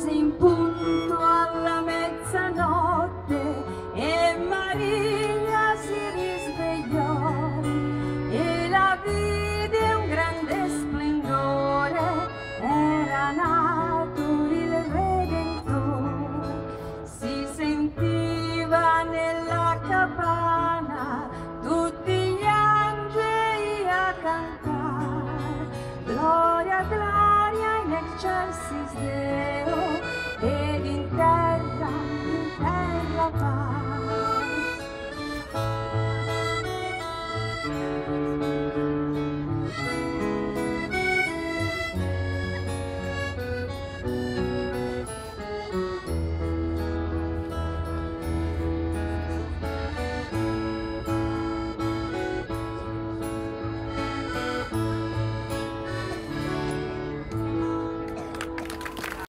chiuse in punto alla mezzanotte e Maria si risvegliò. E la vide un grande splendore, era nato il Redentore, si sentiva nella capanna tutti gli angeli a cantare, gloria, gloria in excelsis Deo.